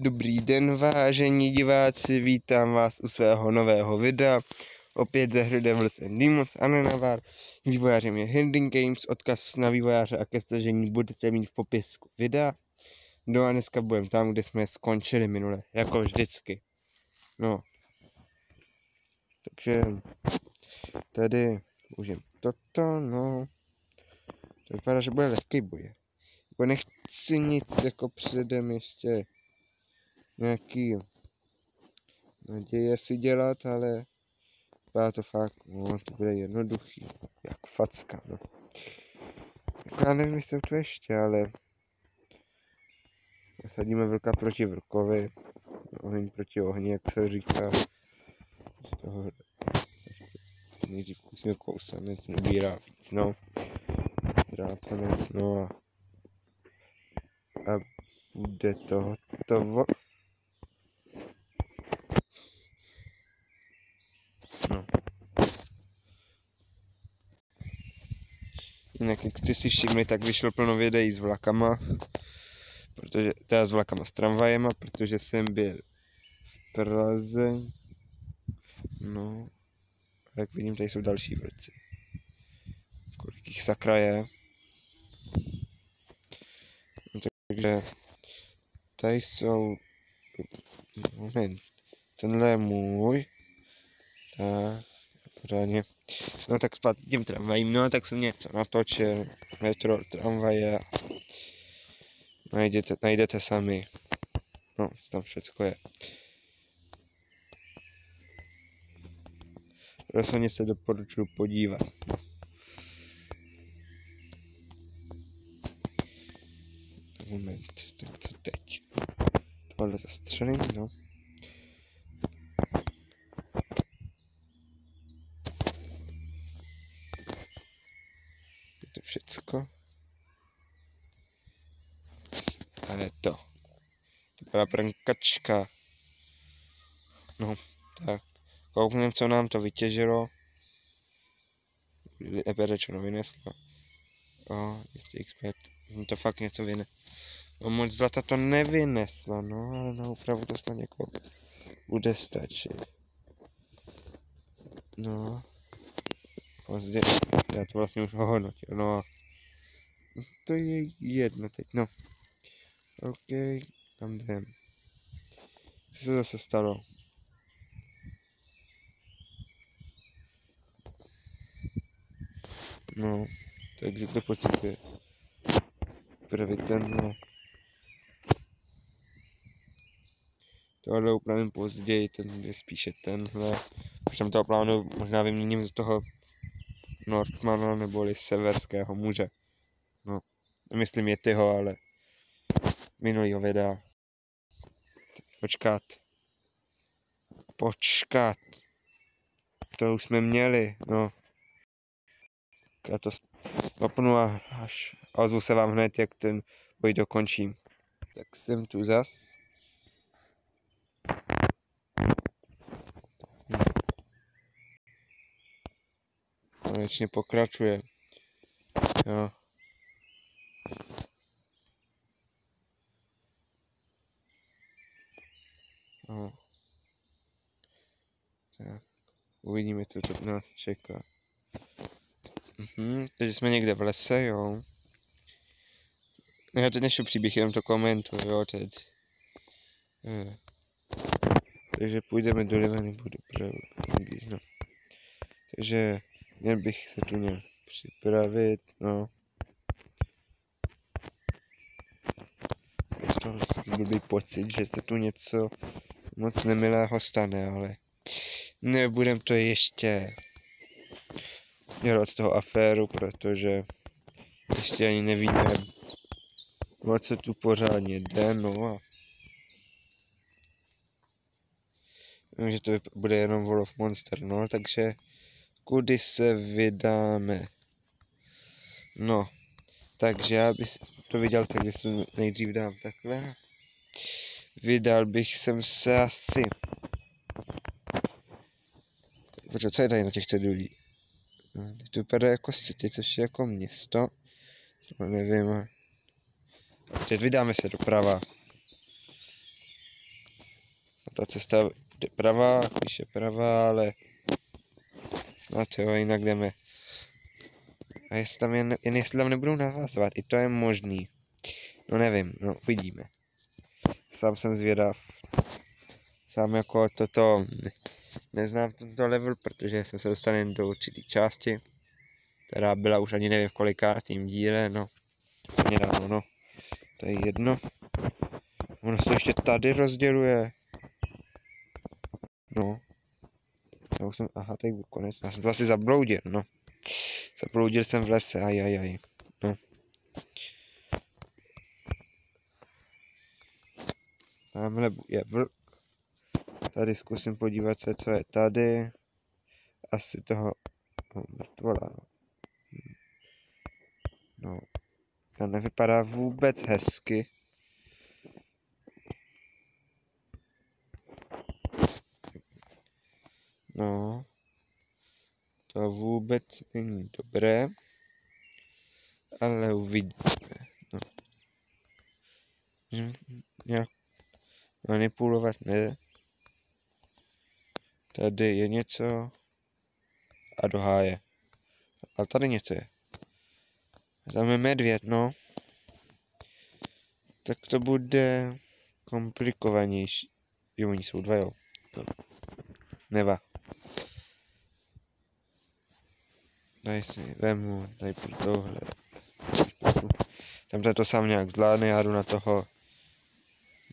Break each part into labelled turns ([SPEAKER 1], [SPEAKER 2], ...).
[SPEAKER 1] Dobrý den, vážení diváci, vítám vás u svého nového videa. Opět ze hry Devils and Demons a Nenavar. Vývojářem je Hidden Games, odkaz na vývojáře a ke stažení budete mít v popisku videa. No a dneska budeme tam, kde jsme skončili minule, jako vždycky. No. Takže tady můžeme toto, no. To vypadá, že bude lehký boje. Jako nechci nic jako předem ještě nějaký naděje si dělat, ale vypadá to fakt, no to bude jednoduchý, jak facka, no. Já nevím, jestli to ještě, ale sadíme vlka proti vlkovi, oheň proti ohni, jak se říká. Z toho nejdřív kusně kousanec, nebírá víc, no. Drápanec, no a, a bude to hotovo. No. Jinak, jak jste si všimli, tak vyšlo plno videí s vlakama, protože, teda s vlakama s tramvajema, protože jsem byl v Praze. No, a jak vidím, tady jsou další vlci. Kolik jich sakra je. No, takže tady jsou, moment, tenhle je můj, pořádně. No tak zpátky tím tramvajím, no tak jsem něco natočil, metro, tramvaje najdete, najdete sami. No, tam všecko je. Rozhodně se doporučuji podívat. Moment, tak co teď? Tohle zastřelím, no. Prnkačka. No, tak. Koukneme, co nám to vytěžilo. Lépe řečeno vyneslo. O, jistý expert. To fakt něco vyne. No moc zlata to nevynesla, no, ale na úpravu to snad jako bude stačit. No. Později. Já to vlastně už ohodnotil, no. To je jedno teď, no. OK, tam jdem. Co se zase stalo? No, takže to potřebuje. Prvý tenhle. Tohle upravím později, ten je spíše tenhle. Už tam toho plánu možná vyměním z toho Northmana neboli Severského muže. No, myslím je tyho, ale minulýho videa. Počkat. Počkat. To už jsme měli, no. Já to stopnu a až ozvu se vám hned, jak ten boj dokončím. Tak jsem tu zas. Konečně pokračuje. Jo. No. Tak, uvidíme, co to nás čeká. Mhm, takže jsme někde v lese, jo. Já teď nešel příběh, jenom to komentuju, jo, teď. Je. Takže půjdeme do Liveny, budu pravý, no. Takže měl bych se tu nějak připravit, no. Z toho blbý pocit, že se tu něco moc nemilého stane, ale nebudem to ještě dělat z toho aféru, protože ještě ani nevíme, o co tu pořádně jde, no a Vím, že to bude jenom World of Monster, no, takže kudy se vydáme? No, takže já bych to viděl, takže se nejdřív dám takhle. Vydal bych jsem se asi... Protože co je tady na těch cedulí? No, to vypadá jako city, což je jako město. No nevím. Teď vydáme se doprava. ta cesta bude pravá, když je pravá, ale snad jo, jinak jdeme. A jestli tam jen, jen jestli tam nebudou navazovat, i to je možný. No nevím, no uvidíme. Sám jsem zvědav. Sám jako toto neznám tento level, protože jsem se dostal jen do určitý části, která byla už ani nevím v kolikátým díle, no. Nedávno, no. To je jedno. Ono se ještě tady rozděluje. No. Já už jsem, aha, tady byl konec. Já jsem to asi zabloudil, no. Zabloudil jsem v lese, aj, aj, aj. No. Tamhle je vlk. Tady zkusím podívat se, co je tady. Asi toho no, mrtvola. No. To nevypadá vůbec hezky. No. To vůbec není dobré. Ale uvidíme. No. Nějak manipulovat ne. Tady je něco. A do háje. Ale tady něco je. Tam je medvěd, no. Tak to bude komplikovanější. Jo, oni jsou dva, jo. Neva. Tady si vemu, tady pro tohle. Tam to sám nějak zvládne, já jdu na toho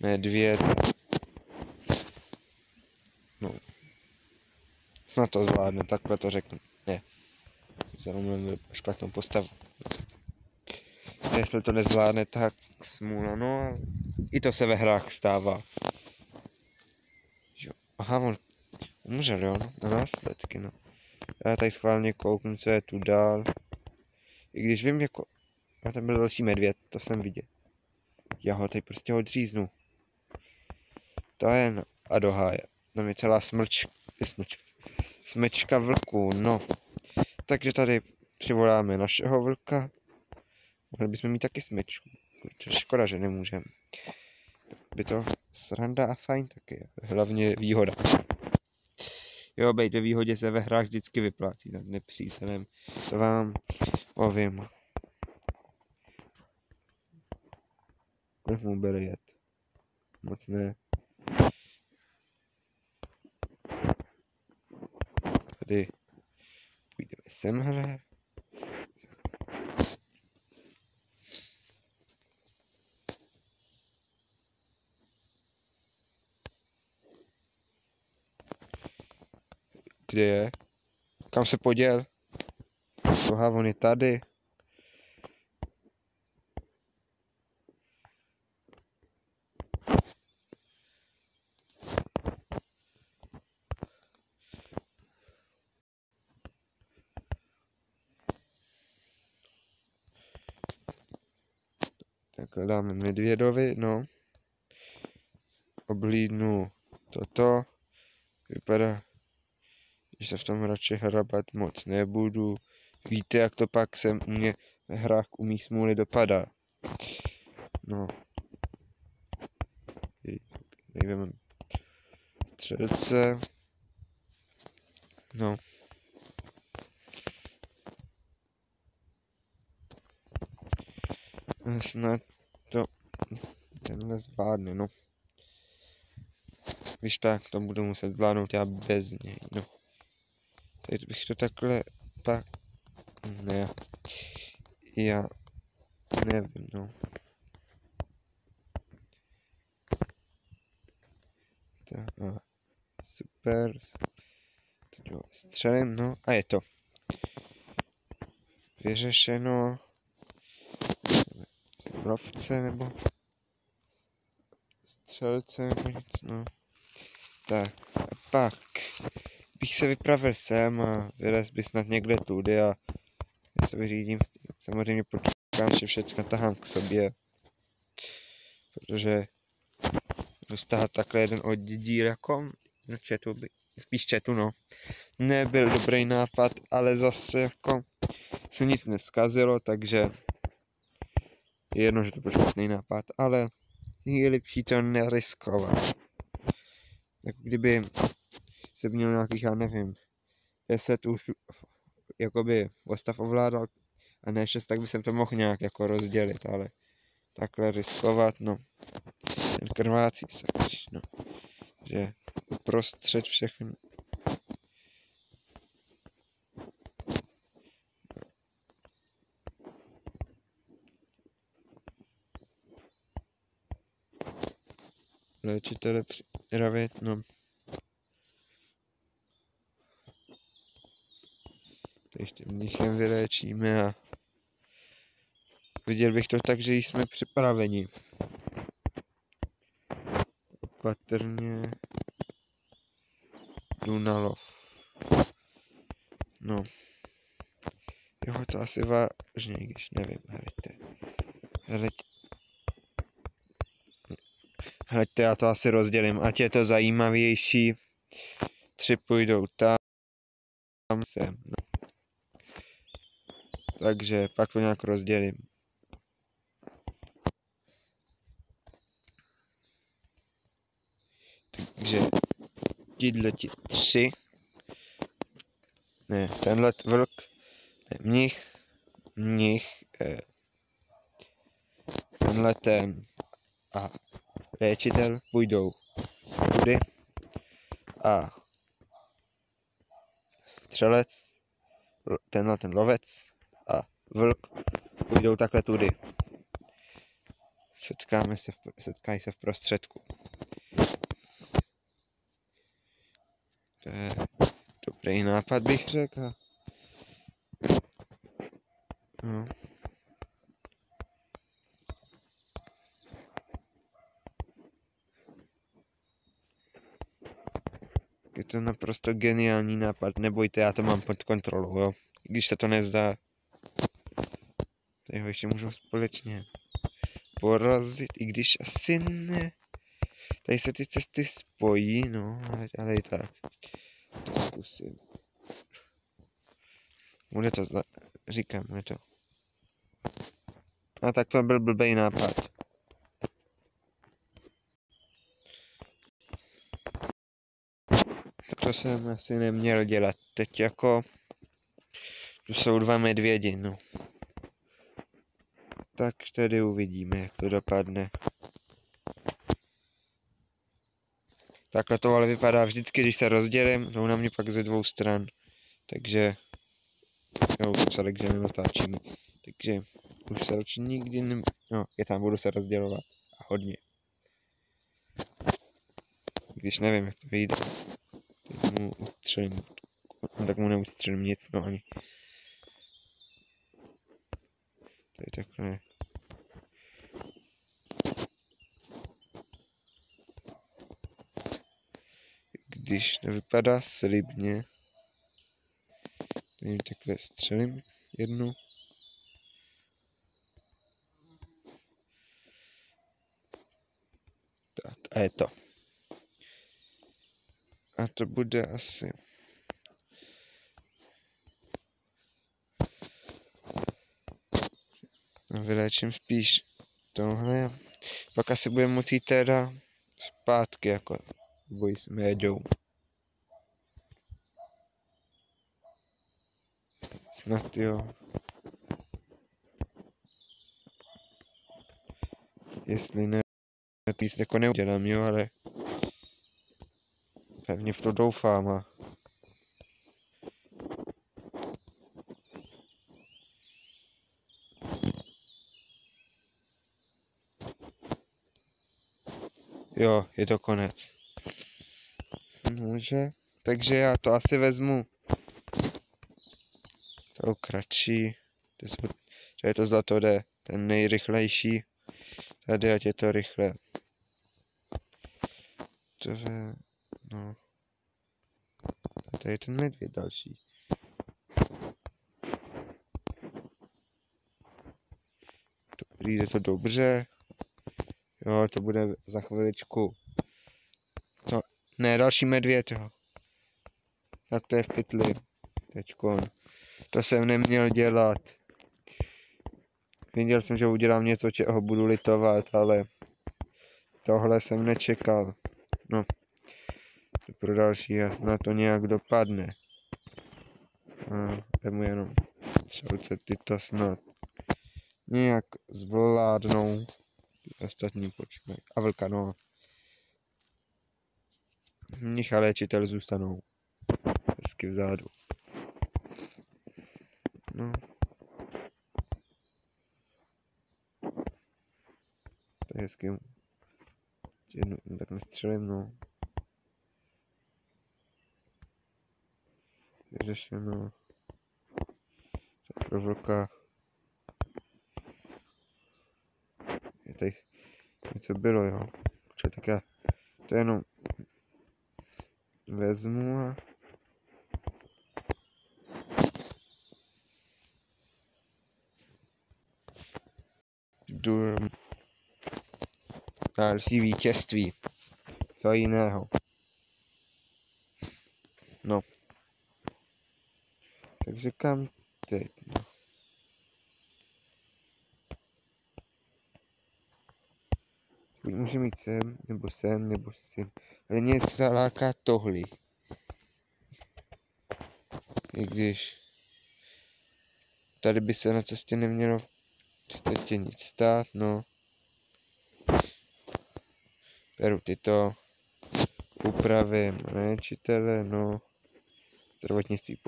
[SPEAKER 1] medvěd. No. Snad to zvládne, takhle to řeknu. Ne. Zrovna špatnou postavu. Jestli to nezvládne, tak smůla, no i to se ve hrách stává. Jo. Aha, on umřel, jo, na následky, no. Já tady schválně kouknu, co je tu dál. I když vím, jako... A tam byl další medvěd, to jsem viděl. Já ho tady prostě odříznu. To je no. A do háje. Tam je celá smrč... smrč. Smečka vlků, no. Takže tady přivoláme našeho vlka. Mohli bychom mít taky smečku. Škoda, že nemůžeme. By to sranda a fajn taky. Hlavně výhoda. Jo, bejt ve výhodě se ve hrách vždycky vyplácí nad nepřítelem. To vám povím. Kolik mu bere jet? Moc ne. Tady půjdeme semhle. Kde je? Kam se poděl? Boha, on je tady. Takhle dáme medvědovi, no. Oblídnu toto. Vypadá že se v tom radši hrabat moc nebudu. Víte, jak to pak se u mě ve hrách umí smůly dopadá. No. Nejveme střelce. No. Snad tenhle zvládne, no. Když tak, to budu muset zvládnout já bez něj, no. Teď bych to takhle, tak, ne, já nevím, no. Tak, a super. Ho střelím, no a je to. Vyřešeno. Lovce nebo střelce nebo něco, no. Tak, a pak bych se vypravil sem a vylez by snad někde tudy a já se vyřídím. Samozřejmě počkám, že všechno tahám k sobě. Protože dostat takhle jeden oddíl jako no četu by, spíš četu no. Nebyl dobrý nápad, ale zase jako se nic neskazilo, takže je jedno, že to byl špatný nápad, ale je lepší to neriskovat. jako kdyby se měl nějakých, já nevím, 10 už jakoby postav ovládal a ne 6, tak by jsem to mohl nějak jako rozdělit, ale takhle riskovat, no. Ten krvácí se, no. Že uprostřed všechno. Léčitele připravit, no. To ještě mnichem vyléčíme a viděl bych to tak, že jsme připraveni. Opatrně jdu na lov. No. Jo, to asi vážně, když nevím, hleďte. Hleďte. Hleďte, já to asi rozdělím, ať je to zajímavější. Tři půjdou tam, tam sem. No. Takže pak to nějak rozdělím. Takže tíhle ti tři. Ne, tenhle vlk, ne, mnich, mnich, eh, tenhle ten a léčitel půjdou tudy a střelec, tenhle ten lovec a vlk půjdou takhle tudy. Setkáme se, v, setkají se v prostředku. To je dobrý nápad, bych řekl. No. Je to naprosto geniální nápad, nebojte, já to mám pod kontrolou, jo. Když se to nezdá. Tady ho ještě můžu společně porazit, i když asi ne. Tady se ty cesty spojí, no, ale, ale i tak. To zkusím. Bude to, říkám, bude to. A tak to byl blbý nápad. Tak to jsem asi neměl dělat. Teď jako... Tu jsou dva medvědi, no. Tak tedy uvidíme, jak to dopadne. Takhle to ale vypadá vždycky, když se rozdělím, jdou na mě pak ze dvou stran. Takže, jo, celek, že nenatáčím. Takže, už se určitě nikdy ne... No, je tam, budu se rozdělovat. A hodně. Když nevím, jak to vyjde. Mu ustřelím. No, tak mu neustřelím nic, no ani. Tady takhle. Když nevypadá slibně, nevím, takhle střelím jednu. Tak a je to. A to bude asi No, vyléčím spíš tohle. Pak asi budeme moci teda zpátky, jako boj s méďou. Snad jo. Jestli ne, víc jako neudělám, jo, ale pevně v to doufám a Jo, je to konec. Nože, takže já to asi vezmu to kratší, to, jsou, to je to zlato jde, ten nejrychlejší, tady ať je to rychle. To je, tady je ten medvěd další. Dobrý, jde to dobře. Jo, to bude za chviličku. To, ne, další medvěd, jo. Tak to je v pytli. Teďkon. To jsem neměl dělat. Věděl jsem, že udělám něco, čeho budu litovat, ale tohle jsem nečekal. Pro další a snad to nějak dopadne. A vemu jenom střelce tyto snad nějak zvládnou. Ty ostatní počkej. A vlka, no. Mnich a léčitel zůstanou hezky vzadu. No. To je hezky. Jednu, tak nestřelím, no. Vyřešeno. Tak pro vlka. Je tady něco bylo, jo. Čo, tak já to jenom vezmu a jdu další vítězství. Co jiného. No. Kam teď? No. Buď může mít sem, nebo sem, nebo sem. Ale mě zaláká tohle. I když tady by se na cestě nemělo v podstatě nic stát, no. Beru tyto, upravím léčitele, no. Zdravotnictví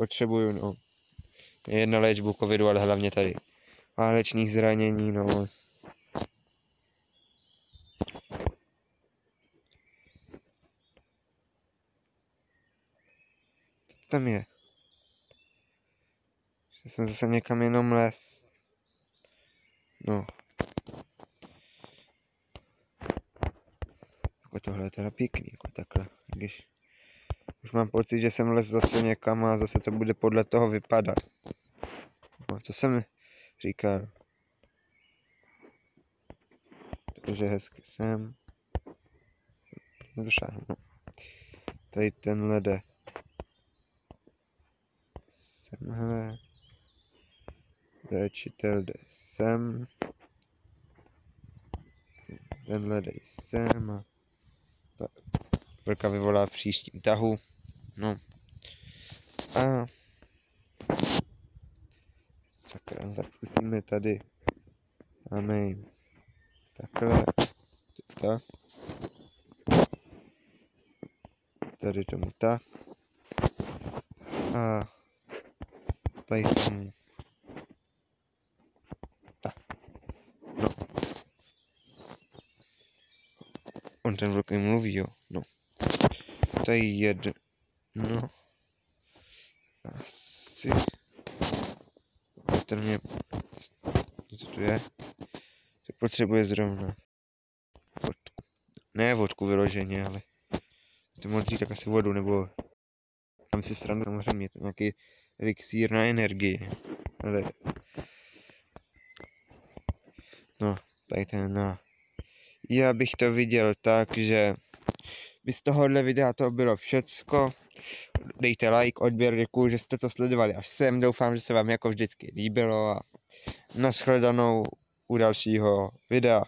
[SPEAKER 1] potřebuju, no. Jedna léčbu covidu, ale hlavně tady válečných zranění, no. tam je? Že jsem zase někam jenom les. No. Jako tohle je teda pěkný, jako takhle. Když už mám pocit, že jsem les zase někam a zase to bude podle toho vypadat. No, co jsem říkal? Takže hezky sem. Nedošáhnu, no. Tady tenhle jde semhle. Léčitel jde sem. Tenhle dej sem vlka vyvolá v příštím tahu. No. A sakra, tak zkusíme tady. Máme jim takhle. Tak. Tady tomu tak. A tady tomu. No. On ten vlk mluví, jo. No. Tady jedno. No. Asi. Petr mě... Co tu je? Tak potřebuje zrovna. Vodku. Ne vodku vyloženě, ale... To modří tak asi vodu, nebo... Tam si stranu samozřejmě, to nějaký elixír na energii. Ale... No, tady ten na... Já bych to viděl tak, že by z tohohle videa to bylo všecko. Dejte like, odběr, děkuji, že jste to sledovali až sem. Doufám, že se vám jako vždycky líbilo a nashledanou u dalšího videa.